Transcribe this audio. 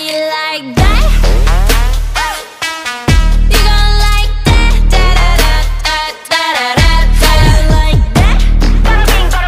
You like that?